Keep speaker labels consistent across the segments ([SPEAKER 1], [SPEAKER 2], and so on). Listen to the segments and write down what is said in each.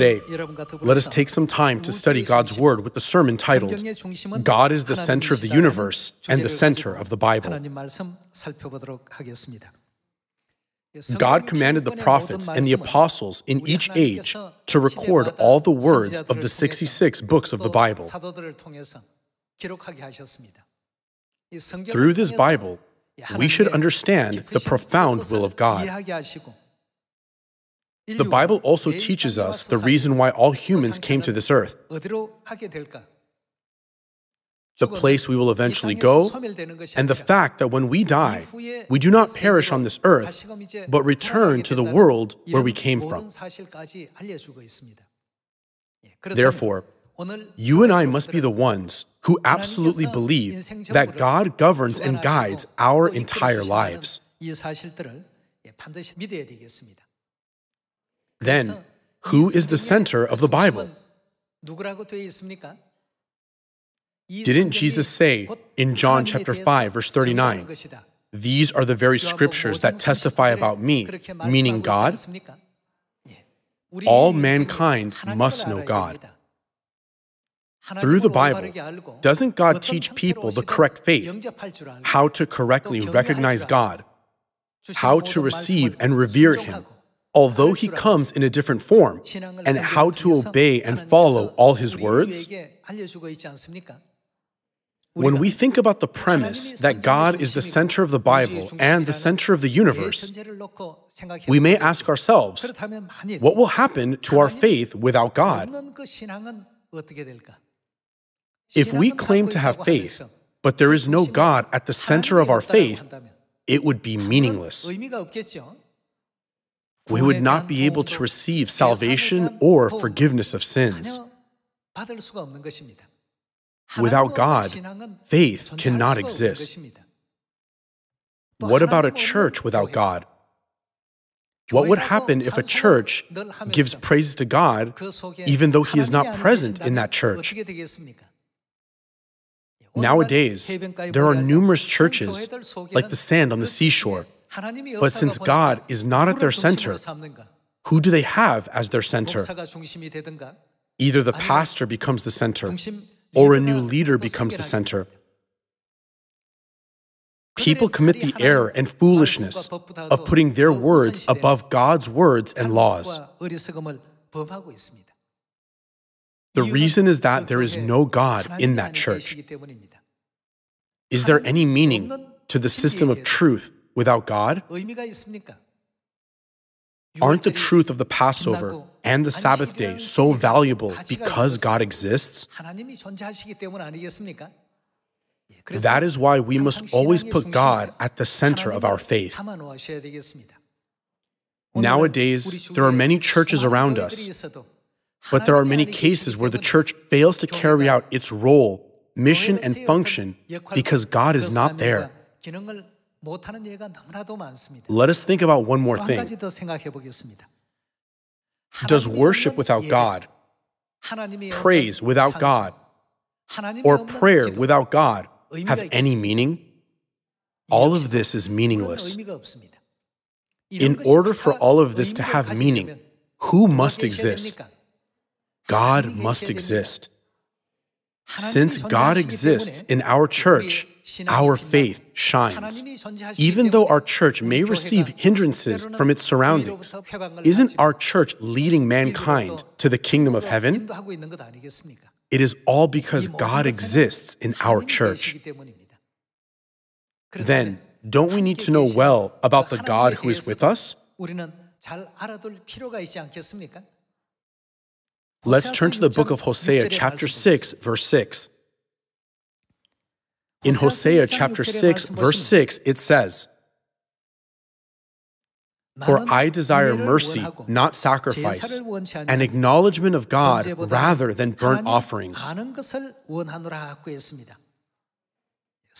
[SPEAKER 1] Today, let us take some time to study God's Word with the sermon titled, God is the center of the universe and the center of the Bible. God commanded the prophets and the apostles in each age to record all the words of the 66 books of the Bible. Through this Bible, we should understand the profound will of God. The Bible also teaches us the reason why all humans came to this earth, the place we will eventually go, and the fact that when we die, we do not perish on this earth, but return to the world where we came from. Therefore, you and I must be the ones who absolutely believe that God governs and guides our entire lives. Then, who is the center of the Bible? Didn't Jesus say in John chapter 5 verse 39, these are the very scriptures that testify about me, meaning God? All mankind must know God. Through the Bible, doesn't God teach people the correct faith, how to correctly recognize God, how to receive and revere Him, although He comes in a different form, and how to obey and follow all His words? When we think about the premise that God is the center of the Bible and the center of the universe, we may ask ourselves, what will happen to our faith without God? If we claim to have faith, but there is no God at the center of our faith, it would be meaningless. We would not be able to receive salvation or forgiveness of sins. Without God, faith cannot exist. What about a church without God? What would happen if a church gives praises to God even though He is not present in that church? Nowadays, there are numerous churches like the sand on the seashore. But since God is not at their center, who do they have as their center? Either the pastor becomes the center or a new leader becomes the center. People commit the error and foolishness of putting their words above God's words and laws. The reason is that there is no God in that church. Is there any meaning to the system of truth without God? Aren't the truth of the Passover and the Sabbath day so valuable because God exists? That is why we must always put God at the center of our faith. Nowadays, there are many churches around us, but there are many cases where the church fails to carry out its role, mission, and function because God is not there. Let us think about one more thing. Does worship without God, praise without God, or prayer without God have any meaning? All of this is meaningless. In order for all of this to have meaning, who must exist? God must exist. Since God exists in our church, our faith shines. Even though our church may receive hindrances from its surroundings, isn't our church leading mankind to the kingdom of heaven? It is all because God exists in our church. Then, don't we need to know well about the God who is with us? Let's turn to the book of Hosea, chapter 6, verse 6. In Hosea chapter 6, verse 6, it says, For I desire mercy, not sacrifice, an acknowledgement of God rather than burnt offerings.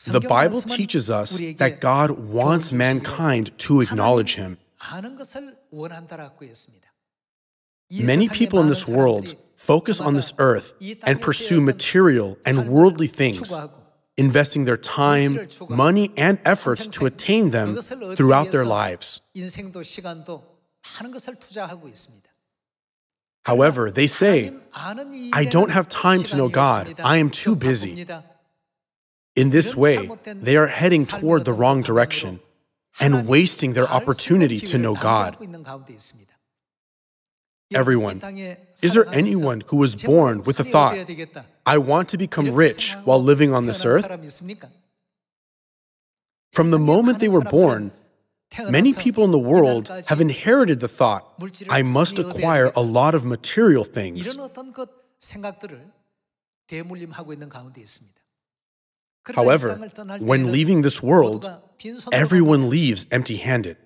[SPEAKER 1] The Bible teaches us that God wants mankind to acknowledge Him. Many people in this world focus on this earth and pursue material and worldly things investing their time, money, and efforts to attain them throughout their lives. However, they say, I don't have time to know God. I am too busy. In this way, they are heading toward the wrong direction and wasting their opportunity to know God. Everyone, is there anyone who was born with the thought, I want to become rich while living on this earth? From the moment they were born, many people in the world have inherited the thought, I must acquire a lot of material things. However, when leaving this world, everyone leaves empty handed.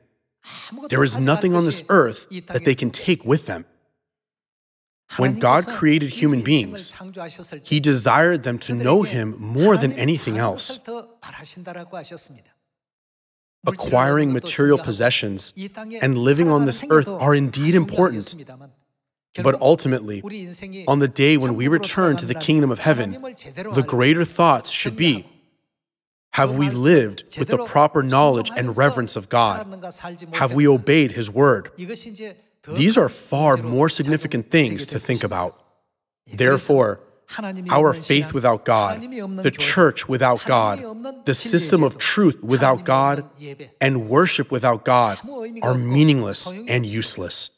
[SPEAKER 1] There is nothing on this earth that they can take with them. When God created human beings, He desired them to know Him more than anything else. Acquiring material possessions and living on this earth are indeed important. But ultimately, on the day when we return to the kingdom of heaven, the greater thoughts should be Have we lived with the proper knowledge and reverence of God? Have we obeyed His word? These are far more significant things to think about. Therefore, our faith without God, the church without God, the system of truth without God, and worship without God are meaningless and useless.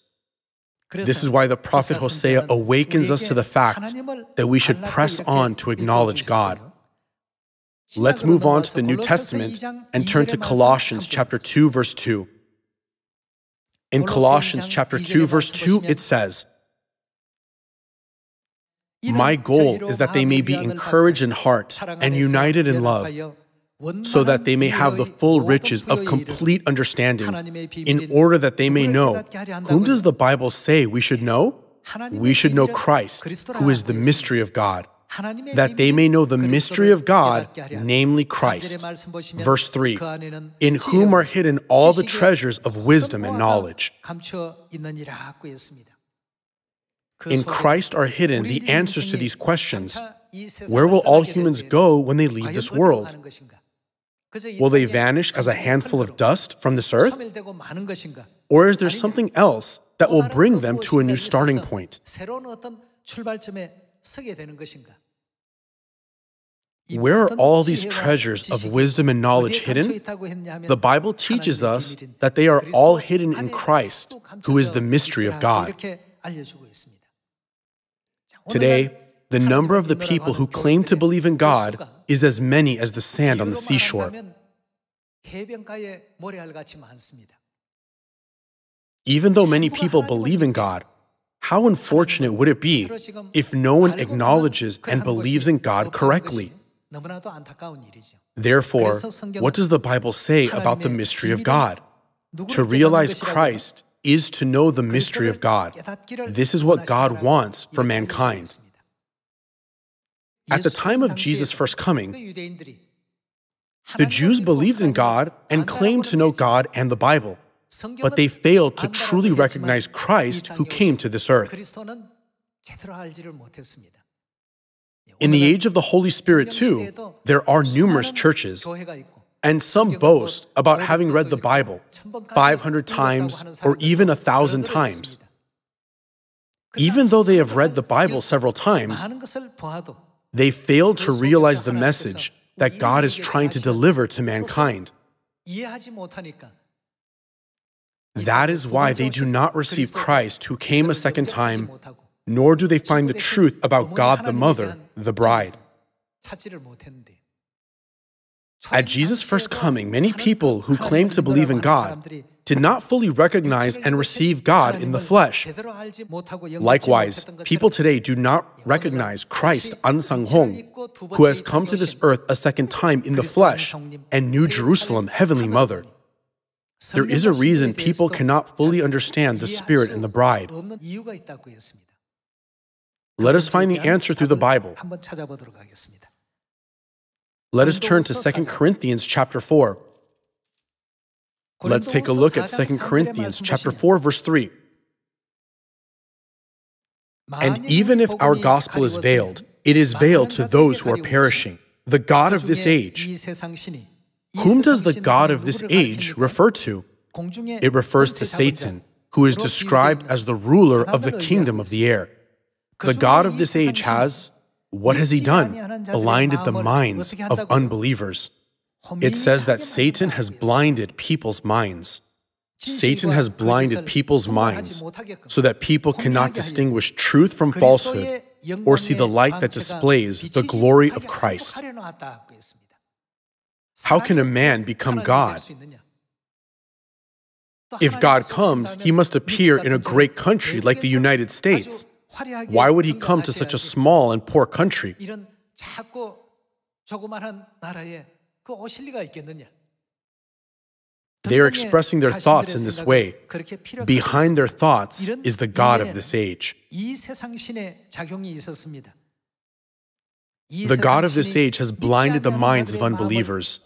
[SPEAKER 1] This is why the prophet Hosea awakens us to the fact that we should press on to acknowledge God. Let's move on to the New Testament and turn to Colossians chapter 2 verse 2. In Colossians chapter 2 verse 2 it says, "My goal is that they may be encouraged in heart and united in love." so that they may have the full riches of complete understanding, in order that they may know whom does the Bible say we should know? We should know Christ, who is the mystery of God, that they may know the mystery of God, namely Christ. Verse 3 In whom are hidden all the treasures of wisdom and knowledge. In Christ are hidden the answers to these questions. Where will all humans go when they leave this world? Will they vanish as a handful of dust from this earth? Or is there something else that will bring them to a new starting point? Where are all these treasures of wisdom and knowledge hidden? The Bible teaches us that they are all hidden in Christ, who is the mystery of God. Today, the number of the people who claim to believe in God is as many as the sand on the seashore. Even though many people believe in God, how unfortunate would it be if no one acknowledges and believes in God correctly? Therefore, what does the Bible say about the mystery of God? To realize Christ is to know the mystery of God. This is what God wants for mankind. At the time of Jesus' first coming, the Jews believed in God and claimed to know God and the Bible, but they failed to truly recognize Christ who came to this earth. In the age of the Holy Spirit, too, there are numerous churches, and some boast about having read the Bible 500 times or even a thousand times. Even though they have read the Bible several times, they fail to realize the message that God is trying to deliver to mankind. That is why they do not receive Christ who came a second time, nor do they find the truth about God the Mother, the bride. At Jesus' first coming, many people who claimed to believe in God did not fully recognize and receive God in the flesh. Likewise, people today do not recognize Christ Ahnsahnghong, who has come to this earth a second time in the flesh, and New Jerusalem, Heavenly Mother. There is a reason people cannot fully understand the Spirit and the bride. Let us find the answer through the Bible. Let us turn to 2 Corinthians chapter 4. Let's take a look at 2 Corinthians chapter 4 verse 3. And even if our gospel is veiled, it is veiled to those who are perishing, the God of this age. Whom does the God of this age refer to? It refers to Satan, who is described as the ruler of the kingdom of the air. The God of this age has, what has he done? Blinded the minds of unbelievers. It says that Satan has blinded people's minds. Satan has blinded people's minds so that people cannot distinguish truth from falsehood or see the light that displays the glory of Christ. How can a man become God? If God comes, he must appear in a great country like the United States. Why would he come to such a small and poor country? They are expressing their thoughts in this way. Behind their thoughts is the God of this age. The God of this age has blinded the minds of unbelievers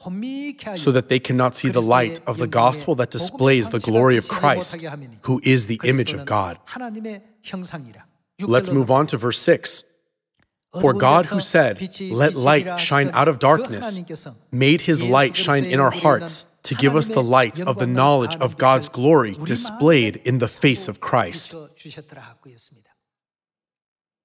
[SPEAKER 1] so that they cannot see the light of the gospel that displays the glory of Christ, who is the image of God. Let's move on to verse 6. For God, who said, Let light shine out of darkness, made his light shine in our hearts to give us the light of the knowledge of God's glory displayed in the face of Christ.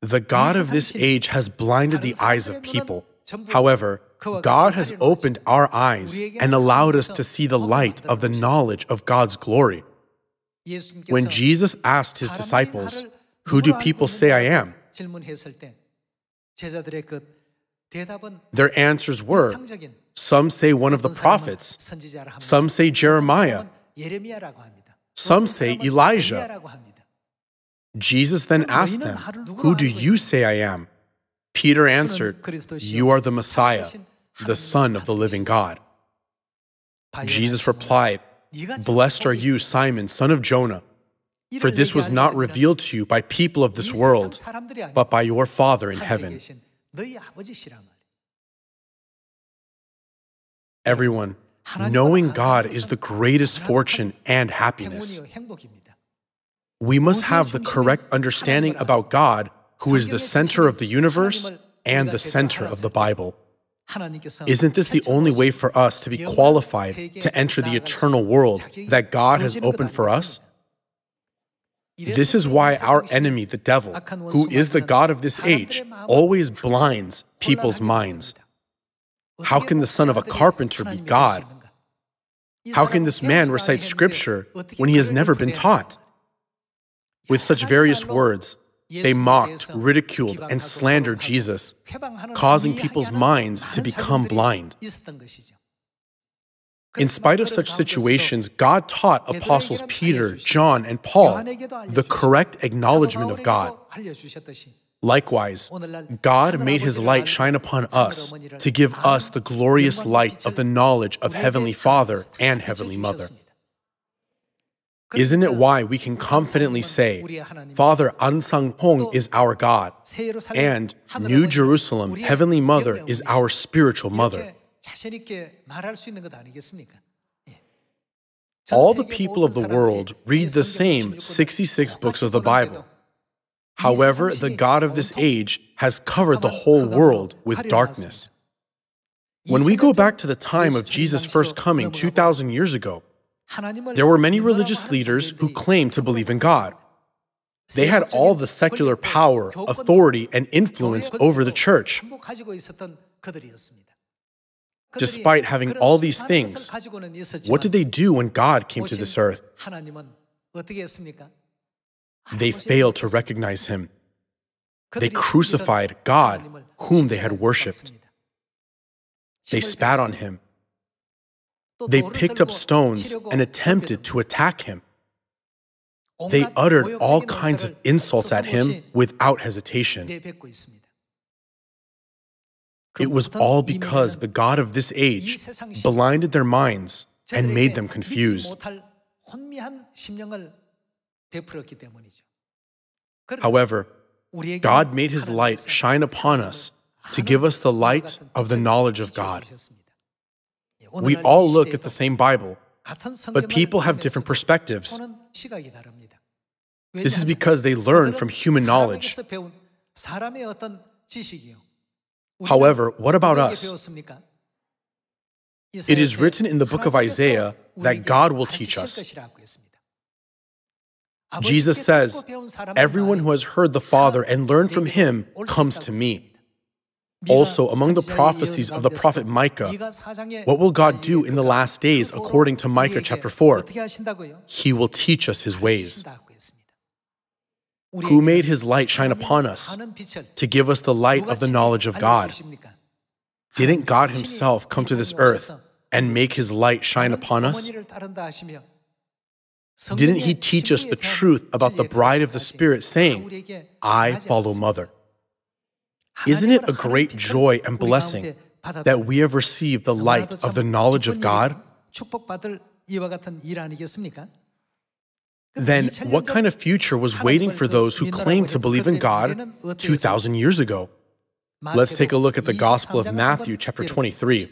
[SPEAKER 1] The God of this age has blinded the eyes of people. However, God has opened our eyes and allowed us to see the light of the knowledge of God's glory. When Jesus asked his disciples, Who do people say I am? Their answers were some say one of the prophets, some say Jeremiah, some say Elijah. Jesus then asked them, Who do you say I am? Peter answered, You are the Messiah, the Son of the living God. Jesus replied, Blessed are you, Simon, son of Jonah, for this was not revealed to you by people of this world, but by your Father in heaven. Everyone, knowing God is the greatest fortune and happiness. We must have the correct understanding about God, who is the center of the universe and the center of the Bible. Isn't this the only way for us to be qualified to enter the eternal world that God has opened for us? This is why our enemy, the devil, who is the God of this age, always blinds people's minds. How can the son of a carpenter be God? How can this man recite scripture when he has never been taught? With such various words, they mocked, ridiculed, and slandered Jesus, causing people's minds to become blind. In spite of such situations, God taught apostles Peter, John, and Paul the correct acknowledgement of God. Likewise, God made his light shine upon us to give us the glorious light of the knowledge of Heavenly Father and Heavenly Mother. Isn't it why we can confidently say, Father Ahnsahnghong is our God, and New Jerusalem, Heavenly Mother, is our spiritual mother? All the people of the world read the same 66 books of the Bible. However, the God of this age has covered the whole world with darkness. When we go back to the time of Jesus' first coming 2,000 years ago, there were many religious leaders who claimed to believe in God. They had all the secular power, authority, and influence over the church. Despite having all these things, what did they do when God came to this earth? They failed to recognize him. They crucified God, whom they had worshipped. They spat on him. They picked up stones and attempted to attack him. They uttered all kinds of insults at him without hesitation. It was all because the God of this age blinded their minds and made them confused. However, God made his light shine upon us to give us the light of the knowledge of God. We all look at the same Bible, but people have different perspectives. This is because they learn from human knowledge. However, what about us? It is written in the book of Isaiah that God will teach us. Jesus says, Everyone who has heard the Father and learned from him comes to me. Also, among the prophecies of the prophet Micah, what will God do in the last days according to Micah chapter 4? He will teach us his ways. Who made his light shine upon us to give us the light of the knowledge of God? Didn't God himself come to this earth and make his light shine upon us? Didn't he teach us the truth about the bride of the Spirit, saying, I follow mother? Isn't it a great joy and blessing that we have received the light of the knowledge of God? Then, what kind of future was waiting for those who claimed to believe in God 2,000 years ago? Let's take a look at the Gospel of Matthew, chapter 23.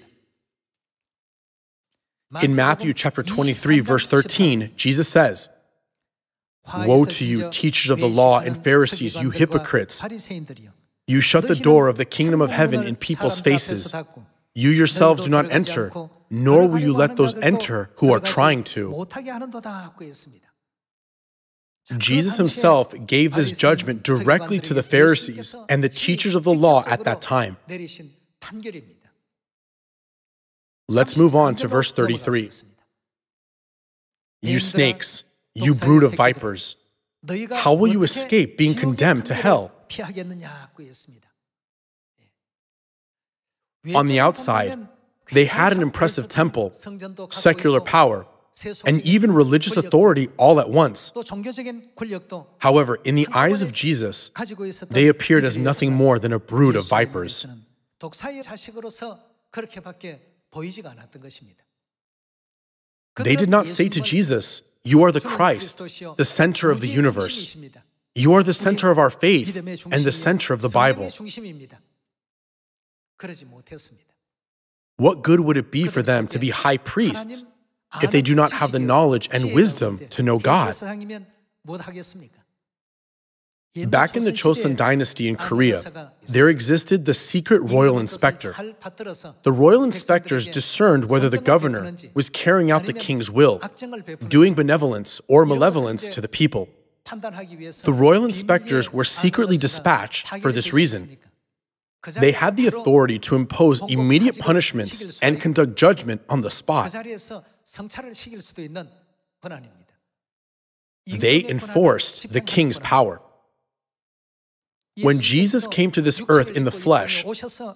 [SPEAKER 1] In Matthew chapter 23, verse 13, Jesus says, Woe to you, teachers of the law and Pharisees, you hypocrites! You shut the door of the kingdom of heaven in people's faces. You yourselves do not enter, nor will you let those enter who are trying to. Jesus himself gave this judgment directly to the Pharisees and the teachers of the law at that time. Let's move on to verse 33. You snakes, you brood of vipers, how will you escape being condemned to hell? On the outside, they had an impressive temple, secular power, and even religious authority all at once. However, in the eyes of Jesus, they appeared as nothing more than a brood of vipers. They did not say to Jesus, You are the Christ, the center of the universe. You are the center of our faith and the center of the Bible. What good would it be for them to be high priests if they do not have the knowledge and wisdom to know God? Back in the Chosun dynasty in Korea, there existed the secret royal inspector. The royal inspectors discerned whether the governor was carrying out the king's will, doing benevolence or malevolence to the people. The royal inspectors were secretly dispatched for this reason. They had the authority to impose immediate punishments and conduct judgment on the spot. They enforced the king's power. When Jesus came to this earth in the flesh,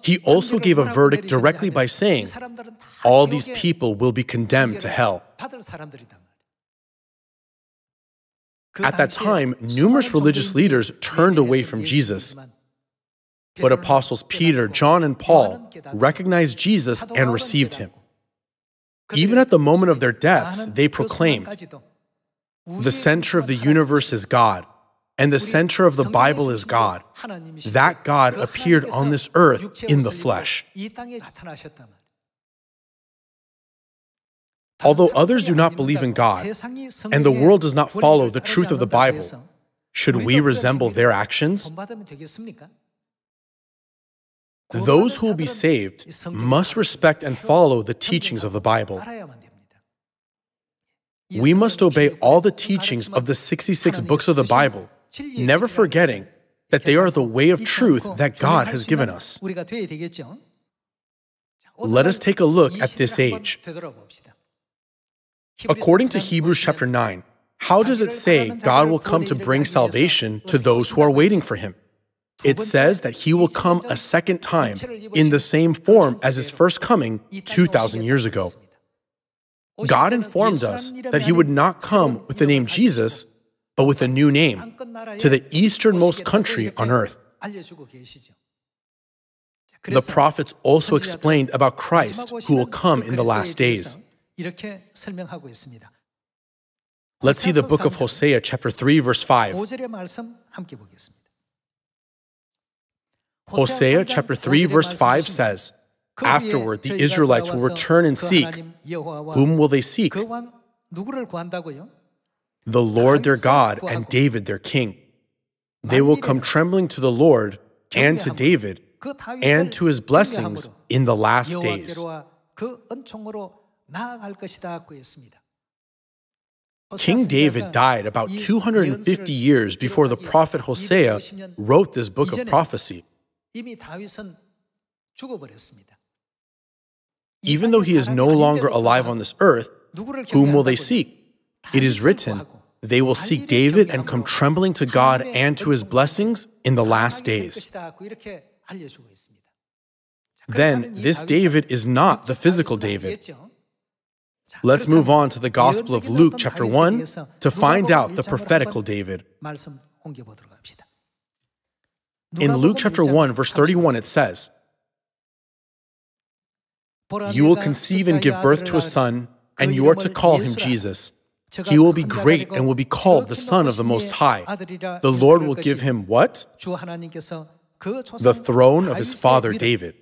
[SPEAKER 1] he also gave a verdict directly by saying, All these people will be condemned to hell. At that time, numerous religious leaders turned away from Jesus. But apostles Peter, John, and Paul recognized Jesus and received him. Even at the moment of their deaths, they proclaimed, The center of the universe is God and the center of the Bible is God. That God appeared on this earth in the flesh. Although others do not believe in God and the world does not follow the truth of the Bible, should we resemble their actions? Those who will be saved must respect and follow the teachings of the Bible. We must obey all the teachings of the 66 books of the Bible never forgetting that they are the way of truth that God has given us. Let us take a look at this age. According to Hebrews chapter 9, how does it say God will come to bring salvation to those who are waiting for him? It says that he will come a second time in the same form as his first coming 2,000 years ago. God informed us that he would not come with the name Jesus, but with a new name, to the easternmost country on earth. The prophets also explained about Christ who will come in the last days. Let's see the book of Hosea, chapter 3, verse 5. Hosea chapter 3, verse 5 says, Afterward, the Israelites will return and seek. Whom will they seek? the Lord their God and David their king. They will come trembling to the Lord and to David and to his blessings in the last days. King David died about 250 years before the prophet Hosea wrote this book of prophecy. Even though he is no longer alive on this earth, whom will they seek? It is written, they will seek David and come trembling to God and to his blessings in the last days. Then, this David is not the physical David. Let's move on to the Gospel of Luke, chapter 1, to find out the prophetical David. In Luke chapter 1, verse 31, it says, You will conceive and give birth to a son, and you are to call him Jesus. He will be great and will be called the Son of the Most High. The Lord will give him what? The throne of his father David.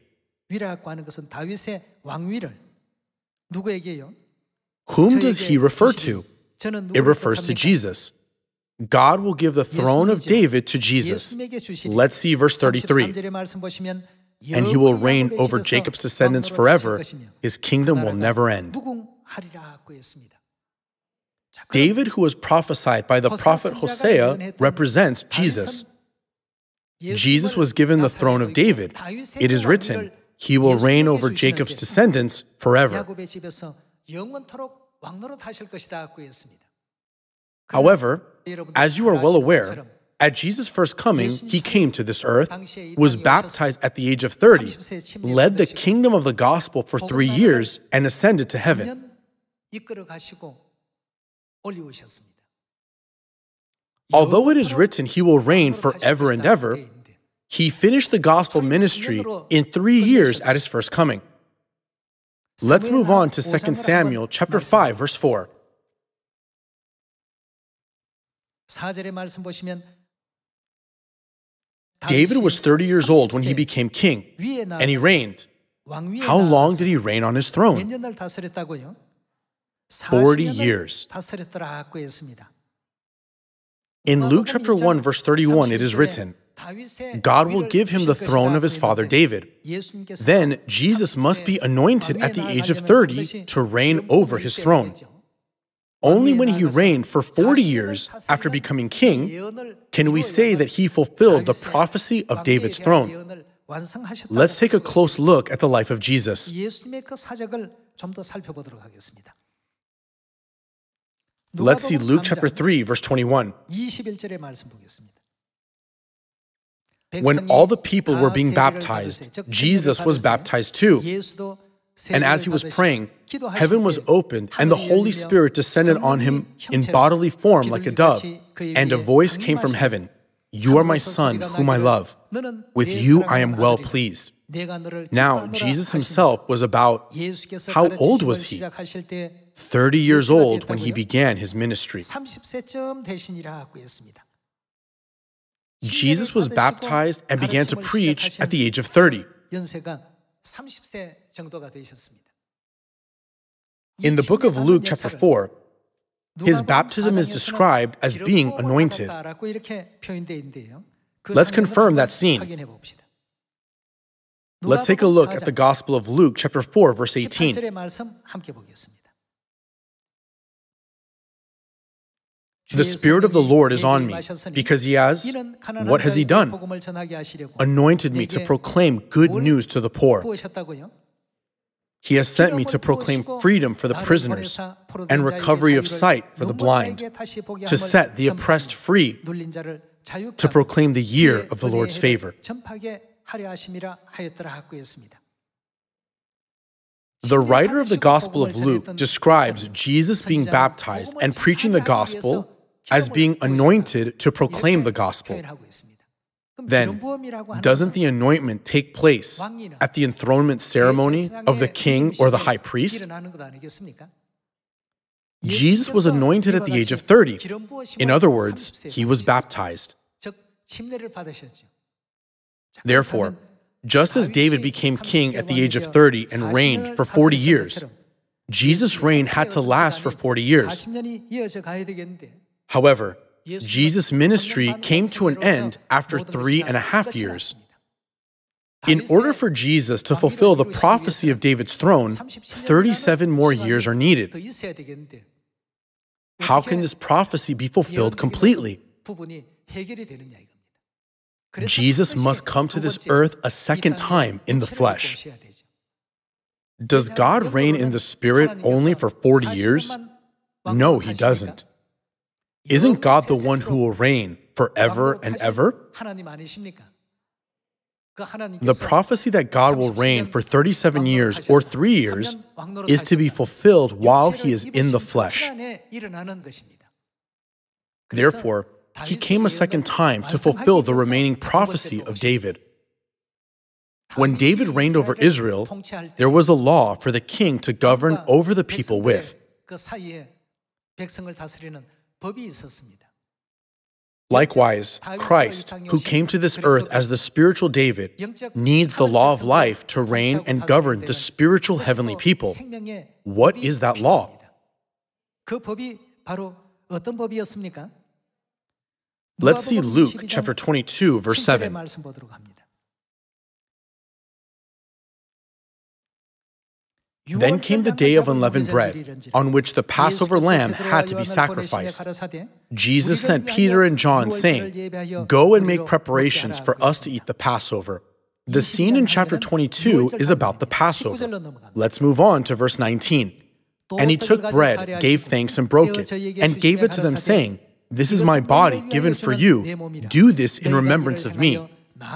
[SPEAKER 1] Whom does he refer to? It refers to Jesus. God will give the throne of David to Jesus. Let's see verse 33. And he will reign over Jacob's descendants forever. His kingdom will never end. David, who was prophesied by the prophet Hosea, represents Jesus. Jesus was given the throne of David. It is written, He will reign over Jacob's descendants forever. However, as you are well aware, at Jesus' first coming, he came to this earth, was baptized at the age of 30, led the kingdom of the gospel for three years, and ascended to heaven. Although it is written he will reign forever and ever, he finished the gospel ministry in three years at his first coming. Let's move on to 2 Samuel chapter 5 verse 4. David was 30 years old when he became king, and he reigned. How long did he reign on his throne? 40 years. In Luke chapter 1 verse 31 it is written, God will give him the throne of his father David. Then Jesus must be anointed at the age of 30 to reign over his throne. Only when he reigned for 40 years after becoming king can we say that he fulfilled the prophecy of David's throne. Let's take a close look at the life of Jesus. Let's see Luke chapter 3, verse 21. When all the people were being baptized, Jesus was baptized too. And as he was praying, heaven was opened, and the Holy Spirit descended on him in bodily form like a dove. And a voice came from heaven. You are my Son, whom I love. With you I am well pleased. Now, Jesus himself was about, how old was he? 30 years old when he began his ministry. Jesus was baptized and began to preach at the age of 30. In the book of Luke, chapter 4, his baptism is described as being anointed. Let's confirm that scene. Let's take a look at the Gospel of Luke, chapter 4, verse 18. The Spirit of the Lord is on me because He has, what has He done? Anointed me to proclaim good news to the poor. He has sent me to proclaim freedom for the prisoners and recovery of sight for the blind, to set the oppressed free, to proclaim the year of the Lord's favor. The writer of the Gospel of Luke describes Jesus being baptized and preaching the gospel as being anointed to proclaim the gospel. Then, doesn't the anointment take place at the enthronement ceremony of the king or the high priest? Jesus was anointed at the age of 30. In other words, he was baptized. Therefore, just as David became king at the age of 30 and reigned for 40 years, Jesus' reign had to last for 40 years. However, Jesus' ministry came to an end after three and a half years. In order for Jesus to fulfill the prophecy of David's throne, 37 more years are needed. How can this prophecy be fulfilled completely? Jesus must come to this earth a second time in the flesh. Does God reign in the Spirit only for 40 years? No, He doesn't. Isn't God the one who will reign forever and ever? The prophecy that God will reign for 37 years or three years is to be fulfilled while He is in the flesh. Therefore, He came a second time to fulfill the remaining prophecy of David. When David reigned over Israel, there was a law for the king to govern over the people with. Likewise, Christ, who came to this earth as the spiritual David, needs the law of life to reign and govern the spiritual heavenly people. What is that law? Let's see Luke chapter 22, verse 7. Then came the day of unleavened bread, on which the Passover lamb had to be sacrificed. Jesus sent Peter and John, saying, Go and make preparations for us to eat the Passover. The scene in chapter 22 is about the Passover. Let's move on to verse 19. And he took bread, gave thanks, and broke it, and gave it to them, saying, This is my body given for you. Do this in remembrance of me.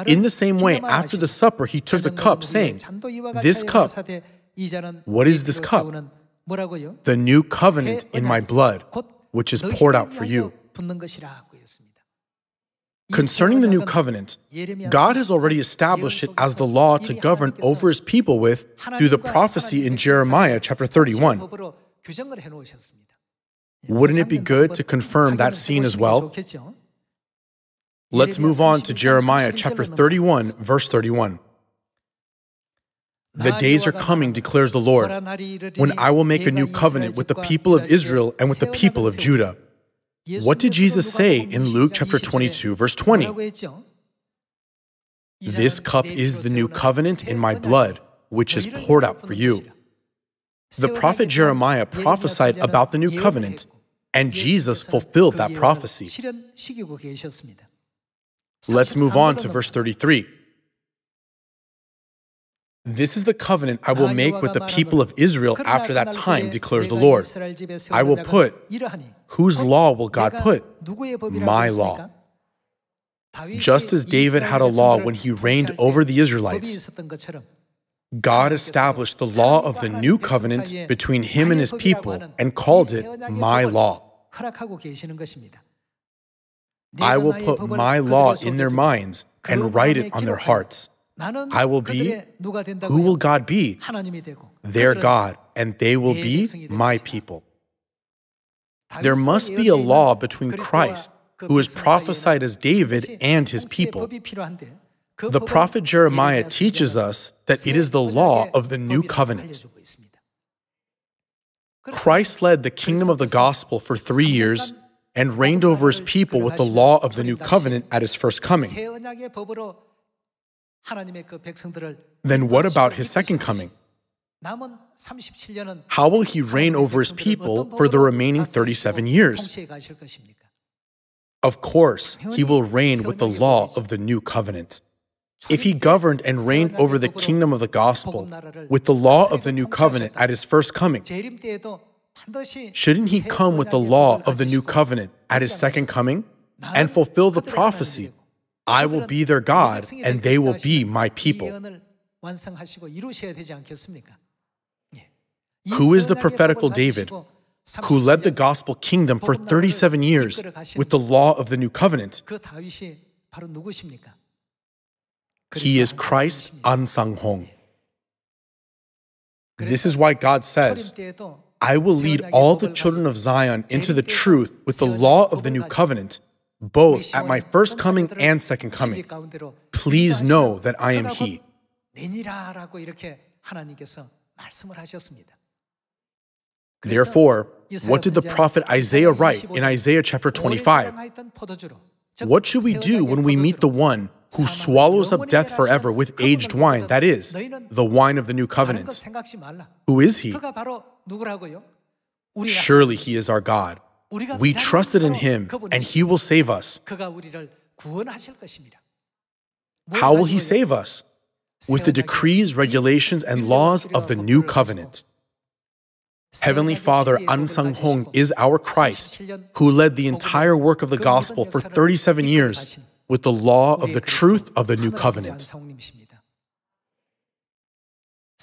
[SPEAKER 1] In the same way, after the supper, he took the cup, saying, This cup what is this cup? The new covenant in my blood, which is poured out for you. Concerning the new covenant, God has already established it as the law to govern over his people with through the prophecy in Jeremiah chapter 31. Wouldn't it be good to confirm that scene as well? Let's move on to Jeremiah chapter 31, verse 31. The days are coming, declares the Lord, when I will make a new covenant with the people of Israel and with the people of Judah. What did Jesus say in Luke chapter 22, verse 20? This cup is the new covenant in my blood, which is poured out for you. The prophet Jeremiah prophesied about the new covenant, and Jesus fulfilled that prophecy. Let's move on to verse 33. This is the covenant I will make with the people of Israel after that time, declares the Lord. I will put, whose law will God put? My law. Just as David had a law when he reigned over the Israelites, God established the law of the new covenant between him and his people and called it my law. I will put my law in their minds and write it on their hearts. I will be, who will God be? Their God, and they will be my people. There must be a law between Christ, who is prophesied as David, and his people. The prophet Jeremiah teaches us that it is the law of the new covenant. Christ led the kingdom of the gospel for three years and reigned over his people with the law of the new covenant at his first coming. Then what about his second coming? How will he reign over his people for the remaining 37 years? Of course, he will reign with the law of the new covenant. If he governed and reigned over the kingdom of the gospel with the law of the new covenant at his first coming, shouldn't he come with the law of the new covenant at his second coming and fulfill the prophecy I will be their God and they will be my people. Who is the prophetical David who led the gospel kingdom for 37 years with the law of the new covenant? He is Christ Ahnsahnghong. This is why God says, I will lead all the children of Zion into the truth with the law of the new covenant both at my first coming and second coming. Please know that I am He. Therefore, what did the prophet Isaiah write in Isaiah chapter 25? What should we do when we meet the one who swallows up death forever with aged wine, that is, the wine of the new covenant? Who is he? Surely he is our God We trusted in him, and he will save us. How will he save us? With the decrees, regulations, and laws of the new covenant. Heavenly Father Ahnsahnghong is our Christ, who led the entire work of the gospel for 37 years with the law of the truth of the new covenant.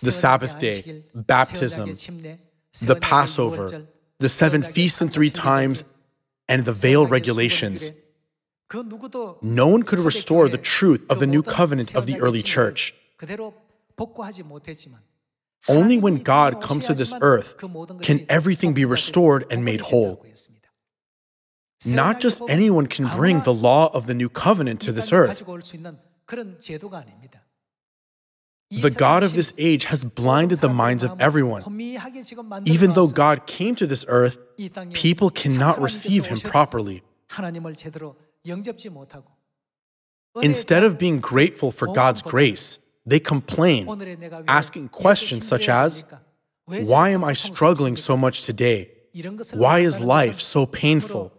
[SPEAKER 1] The Sabbath day, baptism, the Passover, the seven feasts and three times, and the veil regulations. No one could restore the truth of the new covenant of the early church. Only when God comes to this earth can everything be restored and made whole. Not just anyone can bring the law of the new covenant to this earth. The God of this age has blinded the minds of everyone. Even though God came to this earth, people cannot receive him properly. Instead of being grateful for God's grace, they complain, asking questions such as Why am I struggling so much today? Why is life so painful?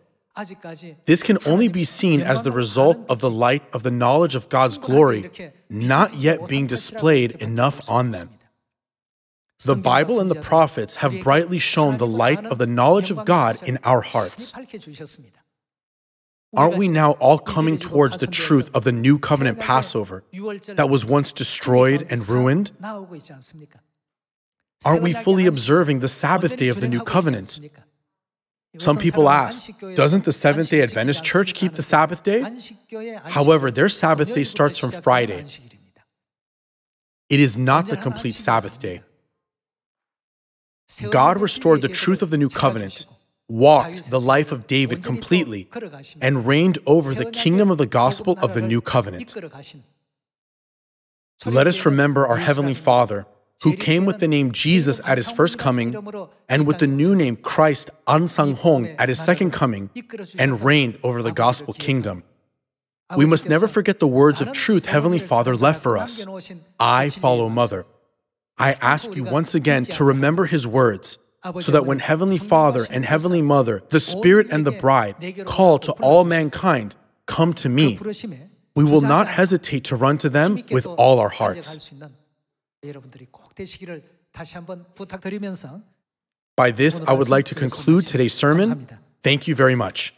[SPEAKER 1] This can only be seen as the result of the light of the knowledge of God's glory not yet being displayed enough on them. The Bible and the prophets have brightly shown the light of the knowledge of God in our hearts. Aren't we now all coming towards the truth of the new covenant Passover that was once destroyed and ruined? Aren't we fully observing the Sabbath day of the new covenant? Some people ask, doesn't the Seventh day Adventist Church keep the Sabbath day? However, their Sabbath day starts from Friday. It is not the complete Sabbath day. God restored the truth of the new covenant, walked the life of David completely, and reigned over the kingdom of the gospel of the new covenant. Let us remember our Heavenly Father who came with the name Jesus at his first coming and with the new name Christ Ahnsahnghong at his second coming and reigned over the gospel kingdom. We must never forget the words of truth Heavenly Father left for us I follow Mother. I ask you once again to remember his words so that when Heavenly Father and Heavenly Mother, the Spirit and the bride, call to all mankind, come to me, we will not hesitate to run to them with all our hearts. By this, I would like to conclude today's sermon. Thank you very much.